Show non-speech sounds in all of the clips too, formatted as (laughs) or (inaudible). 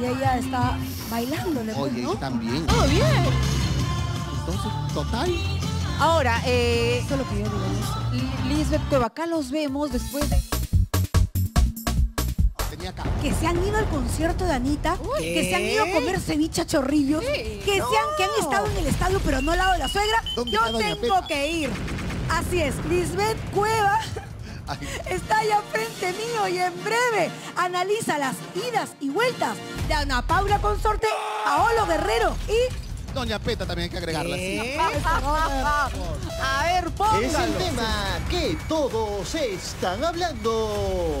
y ella está bailándole. pues, Oye, ¿no? también. Todo bien. Entonces, total. Ahora, eh, Eso es lo que yo digo. ¿no? Lisbeth Cueva, acá los vemos después de... Acá. Que se han ido al concierto de Anita, que se han ido a comer ceviche a chorrillos, que, se han, que han estado en el estadio pero no al lado de la suegra. ¿Dónde Yo tengo Pepa? que ir. Así es, Lisbeth Cueva Está allá frente mío y en breve analiza las idas y vueltas de Ana Paula Consorte, Paolo Guerrero y Doña Peta también hay que agregarla. sí. (laughs) A ver, póngalo. Es el tema que todos están hablando.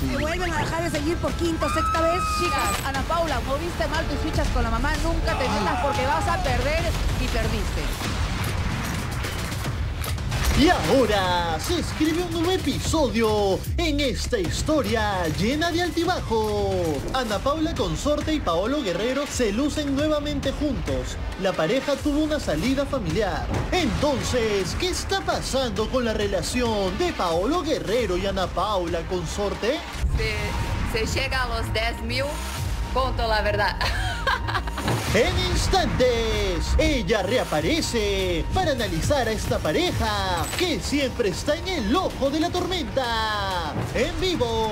se vuelven a dejar de seguir por quinta o sexta vez. Chicas, Ana Paula, moviste mal tus fichas con la mamá, nunca te metas porque vas a perder y perdiste. Y ahora se escribe un nuevo episodio en esta historia llena de altibajos. Ana Paula Consorte y Paolo Guerrero se lucen nuevamente juntos. La pareja tuvo una salida familiar. Entonces, ¿qué está pasando con la relación de Paolo Guerrero y Ana Paula Consorte? Se, llega a los 10 mil, conto la verdad. (laughs) En instantes, ella reaparece para analizar a esta pareja que siempre está en el ojo de la tormenta. En vivo,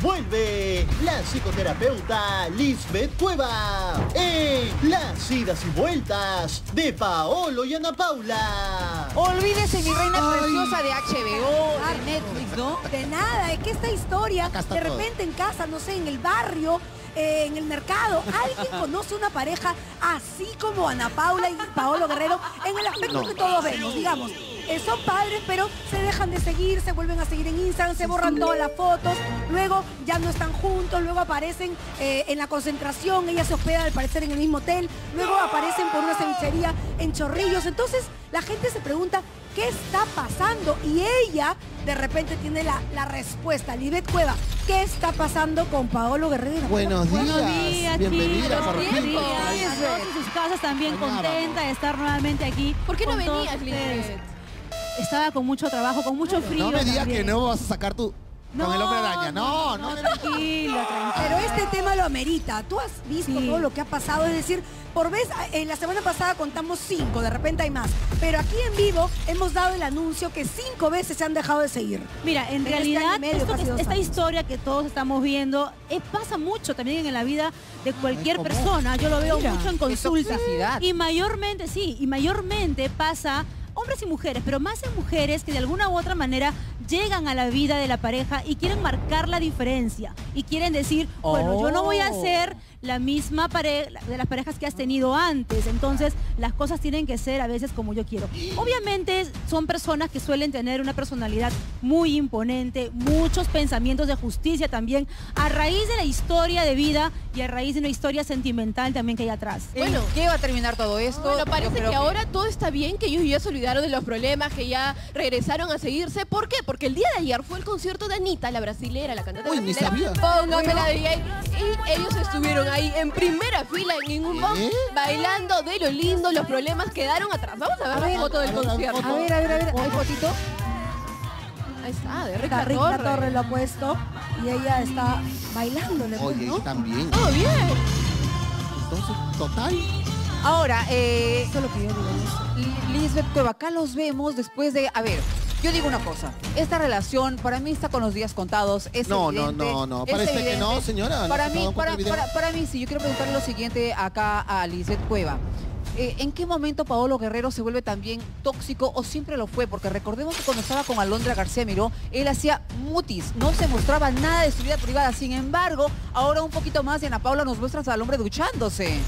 vuelve la psicoterapeuta Lisbeth Cueva en las idas y vueltas de Paolo y Ana Paula. Olvídese mi reina Ay. preciosa de HBO, de Netflix, ¿no? De nada, es que esta historia, de todo. repente en casa, no sé, en el barrio, eh, en el mercado, alguien (laughs) conoce una pareja así como Ana Paula y Paolo Guerrero, en el aspecto No. que todos vemos, digamos. Eh, son padres, pero se dejan de seguir, se vuelven a seguir en Instagram, se borran todas las fotos, luego ya no están juntos, luego aparecen eh, en la concentración, ella se hospeda al parecer en el mismo hotel, luego aparecen por una cevichería en Chorrillos. Entonces la gente se pregunta, ¿qué está pasando? Y ella de repente tiene la, la respuesta. Libet Cueva, ¿qué está pasando con Paolo Guerrero? Buenos días. Buenos días, Bienvenida chicos. Buenos días. En sus casas también contenta de estar nuevamente aquí. ¿Por qué no venías. Lisbeth? Estaba con mucho trabajo, con mucho frío. No me digas que no vas a sacar tu... con el hombre araña. No, no. no, tranquilo, tranquilo. Pero este tema lo amerita. Tú has visto Sí. todo lo que ha pasado, es decir, por vez, eh, la semana pasada contamos cinco, de repente hay más. Pero aquí en vivo hemos dado el anuncio que cinco veces se han dejado de seguir. Mira, en En este realidad, medio, esto esta años. historia que todos estamos viendo eh, pasa mucho también en la vida de cualquier persona. Yo lo veo Mira, mucho en consulta. Y mayormente, sí, y mayormente pasa hombres y mujeres, pero más en mujeres que de alguna u otra manera llegan a la vida de la pareja y quieren marcar la diferencia y quieren decir, bueno, yo no voy a Oh. ser la misma pareja de las parejas que has tenido antes, entonces las cosas tienen que ser a veces como yo quiero. Obviamente son personas que suelen tener una personalidad muy imponente, muchos pensamientos de justicia también, a raíz de la historia de vida y a raíz de una historia sentimental también que hay atrás. Bueno, ¿qué va a terminar todo esto? Bueno, parece que ahora todo está bien, que ellos ya se olvidaron de los problemas, que ya regresaron a seguirse. ¿Por qué? Porque el día de ayer fue el concierto de Anita, la brasilera, la cantante Uy, ni sabía. Póngame la DJ. Y ellos estuvieron ahí en primera fila en un box, ¿Eh? bailando de lo lindo, los problemas quedaron atrás. Vamos a ver la foto del a concierto. foto. A ver, a ver, a ver, ¿hay fotito? Ahí está, de Rica Rica Torre. Torre lo ha puesto y ella está bailándole, pues, Oye, ¿no? también. Todo bien. Entonces, total. Ahora, eh, Eso es lo que yo digo. ¿no? Li- Lisbeth Cueva, acá los vemos después de... A ver, yo digo una cosa. Esta relación para mí está con los días contados. Es No, no, evidente, no, no. Parece que no, señora. Para mí, para, mí sí. Yo quiero preguntarle lo siguiente acá a Lisbeth Cueva. Eh, ¿En qué momento Paolo Guerrero se vuelve también tóxico o siempre lo fue? Porque recordemos que cuando estaba con Alondra García Miró, él hacía mutis, no se mostraba nada de su vida privada. Sin embargo, ahora un poquito más y Ana Paula nos muestras al hombre duchándose.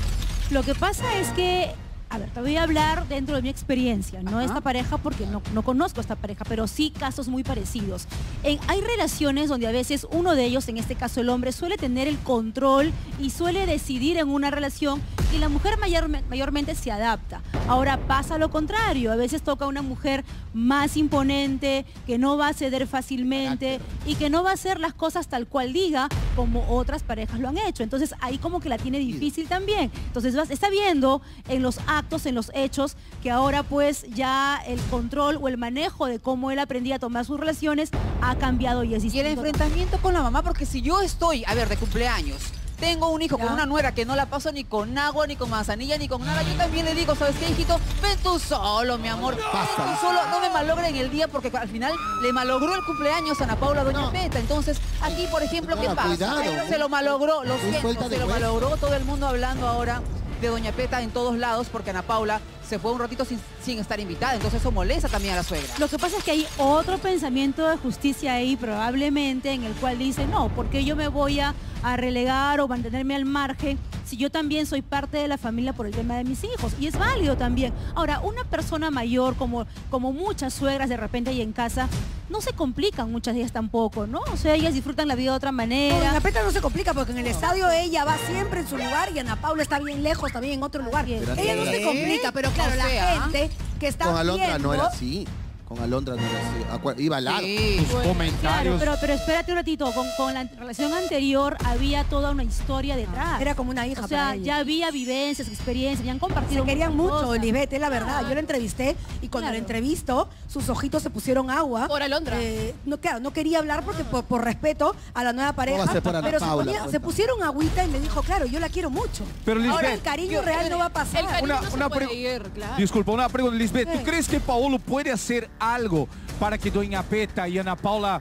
Lo que pasa es que, a ver, te voy a hablar dentro de mi experiencia, no Ajá. esta pareja porque no, no conozco esta pareja, pero sí casos muy parecidos. En- hay relaciones donde a veces uno de ellos, en este caso el hombre, suele tener el control y suele decidir en una relación y la mujer mayorme- mayormente se adapta. Ahora pasa lo contrario, a veces toca una mujer más imponente, que no va a ceder fácilmente y que no va a hacer las cosas tal cual diga como otras parejas lo han hecho. Entonces ahí como que la tiene difícil también. Entonces vas- está viendo en los actos, en los hechos, que ahora pues ya el control o el manejo de cómo él aprendía a tomar sus relaciones ha cambiado y es Y el distinto. enfrentamiento con la mamá, porque si yo estoy, a ver, de cumpleaños, tengo un hijo con una nuera que no la paso ni con agua, ni con manzanilla, ni con nada, yo también le digo, ¿sabes qué, hijito? Ven tú solo, mi amor. Ven tú solo, no me malogren el día porque al final le malogró el cumpleaños a Ana Paula Doña No. Peta. Entonces, aquí, por ejemplo, ¿qué pasa? cuidado. Se lo malogró, lo siento, se lo hueso. malogró todo el mundo hablando ahora de Doña Peta en todos lados porque Ana Paula se fue un ratito sin, estar invitada. Entonces eso molesta también a la suegra. Lo que pasa es que hay otro pensamiento de justicia ahí probablemente en el cual dice, no, porque yo me voy a relegar o mantenerme al margen si yo también soy parte de la familia por el tema de mis hijos? Y es válido también. Ahora, una persona mayor, como, como muchas suegras de repente ahí en casa, no se complican muchas de ellas tampoco, ¿no? O sea, ellas disfrutan la vida de otra manera. Peta no se complica porque en el estadio ella va siempre en su lugar y Ana Paula está bien lejos, también en otro lugar. Ella no se complica, pero claro, O la gente que está Con Alondra viendo... no era así. Con Alondra no era así. Acu- Iba largo. Sí. Tus Claro, comentarios. pero, pero espérate un ratito, con, con la relación anterior había toda una historia detrás. Era como una hija O sea, para ella. ya había vivencias, experiencias, ya han compartido Se querían mucho, cosas. Lisbeth, es la verdad. Yo la entrevisté y cuando Claro. la entrevisto, sus ojitos se pusieron agua. Por Alondra. Eh, no, claro, no quería hablar porque por, por respeto a la nueva pareja. Ana pero se, Paula, ponía- cuenta. se pusieron agüita y me dijo, claro, yo la quiero mucho. Pero Ahora Lisbeth, el cariño Yo- real no va a pasar. El cariño Una- no se una puede ir, claro. Disculpa, una pregunta, Lisbeth. ¿Tú crees que Paulo puede hacer algo para que Doña Peta y Ana Paula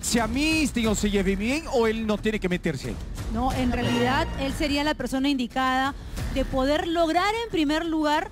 se amisten o se lleven bien o él no tiene que meterse? No, en realidad él sería la persona indicada de poder lograr en primer lugar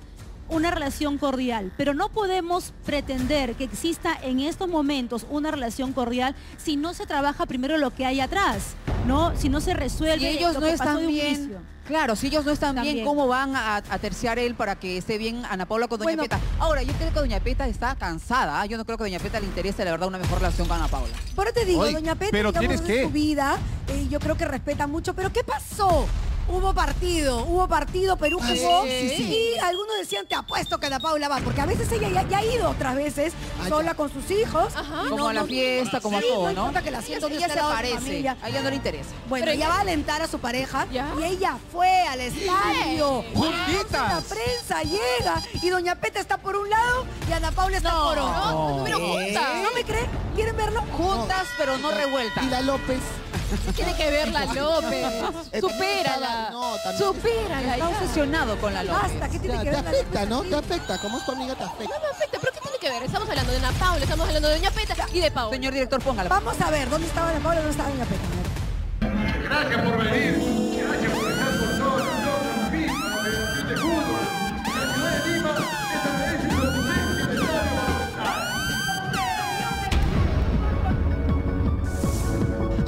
una relación cordial, pero no podemos pretender que exista en estos momentos una relación cordial si no se trabaja primero lo que hay atrás, ¿no? Si no se resuelve Si ellos lo no que pasó están de un bien, juicio. Claro, si ellos no están bien. ¿cómo van a, a terciar él para que esté bien Ana Paula con Doña Bueno. Peta? Ahora, yo creo que Doña Peta está cansada. ¿ah? Yo no creo que a Doña Peta le interese, la verdad, una mejor relación con Ana Paula. Por eso te digo, Oye, doña Peta, pero digamos, tienes que- su vida, eh, yo creo que respeta mucho, pero ¿qué pasó? Hubo partido, hubo partido, Perú Ah, jugó sí, sí, sí. y algunos decían, te apuesto que Ana Paula va, porque a veces ella ya, ya ha ido otras veces Ah, sola con sus hijos. Ajá. Como no- a la no- fiesta, como a todo, no ¿no? importa que la donde ella se parece, familia. a ella no le interesa. Bueno, Pero ella ella- va a alentar a su pareja ¿Ya? y ella fue al estadio. Juntitas. La prensa llega y Doña Peta está por un lado y Ana Paula está No, por otro. no, pero juntas. ¿No me creen? ¿Quieren verlo? Juntas, pero no revueltas. Y la López. (laughs) Tiene que ver la López. (laughs) Supérala. no, también- Supérala. Está obsesionado con la López. Basta, ¿qué tiene Ya, que te ver la afecta, López ¿no? Te afecta. Como es tu amiga, te afecta. No me afecta, pero ¿qué tiene que ver? Estamos hablando de Ana Paula, estamos hablando de Doña Peta y de Paula. Señor director, póngala. Vamos a ver, ¿dónde estaba Ana Paula? ¿Dónde estaba Doña Peta? Gracias por venir.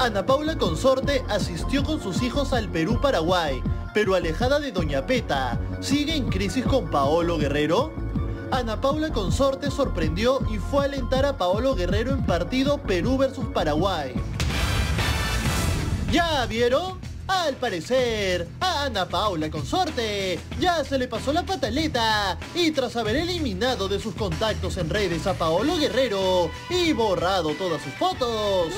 Ana Paula Consorte asistió con sus hijos al Perú-Paraguay, pero alejada de Doña Peta, ¿sigue en crisis con Paolo Guerrero? Ana Paula Consorte sorprendió y fue a alentar a Paolo Guerrero en partido Perú versus Paraguay. ¿Ya vieron? Al parecer, a Ana Paula Consorte ya se le pasó la pataleta y tras haber eliminado de sus contactos en redes a Paolo Guerrero y borrado todas sus fotos,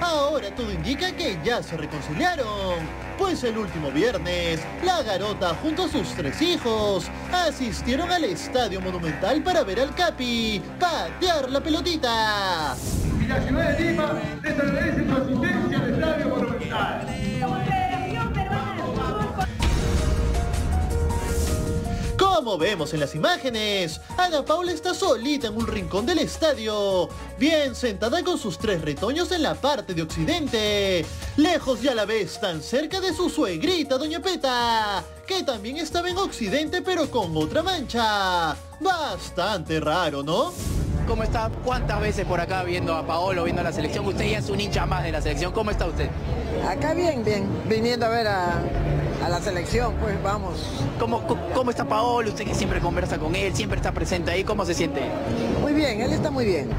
ahora todo indica que ya se reconciliaron. Pues el último viernes, la garota junto a sus tres hijos asistieron al Estadio Monumental para ver al Capi patear la pelotita. Como vemos en las imágenes, Ana Paula está solita en un rincón del estadio, bien sentada con sus tres retoños en la parte de occidente, lejos y a la vez tan cerca de su suegrita Doña Peta, que también estaba en occidente pero con otra mancha. Bastante raro, ¿no? ¿Cómo está? ¿Cuántas veces por acá viendo a Paolo, viendo la selección? Usted ya es un hincha más de la selección. ¿Cómo está usted? Acá bien, bien, viniendo a ver a, a la selección, pues vamos. ¿Cómo, ¿Cómo está Paolo? Usted que siempre conversa con él, siempre está presente ahí. ¿Cómo se siente? Muy bien, él está muy bien.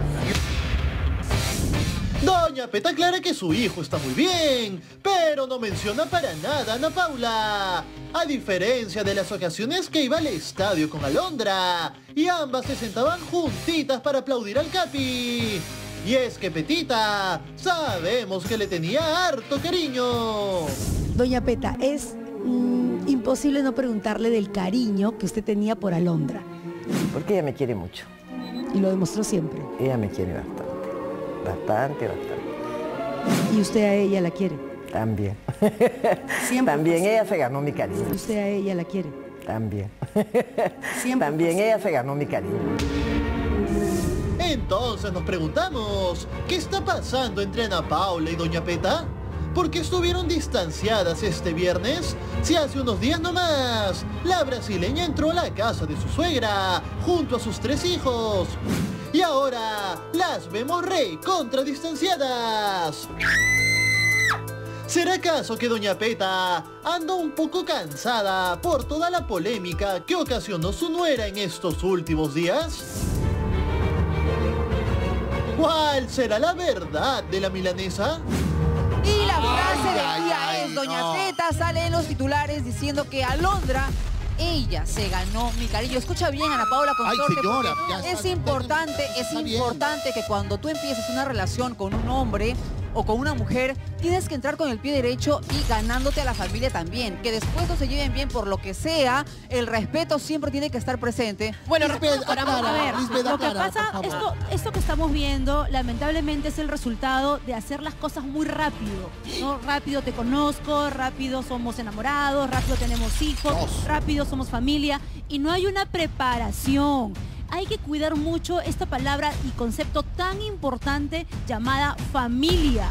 Doña Peta aclara que su hijo está muy bien, pero no menciona para nada a Ana Paula. A diferencia de las ocasiones que iba al estadio con Alondra, y ambas se sentaban juntitas para aplaudir al Capi. Y es que Petita, sabemos que le tenía harto cariño. Doña Peta, es mm, imposible no preguntarle del cariño que usted tenía por Alondra. Porque ella me quiere mucho. Y lo demostró siempre. Ella me quiere bastante. Bastante, bastante. Y usted a ella la quiere. También. (laughs) También ella se ganó mi cariño. ¿Usted a ella la quiere? También. (laughs) También ella se ganó mi cariño. Entonces nos preguntamos, ¿qué está pasando entre Ana Paula y Doña Peta? ¿Por qué estuvieron distanciadas este viernes? Si hace unos días nomás, la brasileña entró a la casa de su suegra, junto a sus tres hijos. Y ahora las vemos re contra distanciadas. ¿Será acaso que Doña Peta anda un poco cansada por toda la polémica que ocasionó su nuera en estos últimos días? ¿Cuál será la verdad de la milanesa? Y la frase ay, del día ay, es, Doña no. Teta sale en los titulares diciendo que Alondra, ella se ganó mi cariño. Escucha bien, Ana Paula Ay, Consorte, señora, ya es está- importante, es está importante que cuando tú empieces una relación con un hombre o con una mujer, tienes que entrar con el pie derecho y ganándote a la familia también. Que después no se lleven bien por lo que sea, el respeto siempre tiene que estar presente. Bueno, respeto por ambos. aclara, A ver, Lisbeth, lo que pasa, esto, esto que estamos viendo, lamentablemente es el resultado de hacer las cosas muy rápido. ¿no? Rápido te conozco, rápido somos enamorados, rápido tenemos hijos, rápido somos familia y no hay una preparación. Hay que cuidar mucho esta palabra y concepto tan importante llamada familia.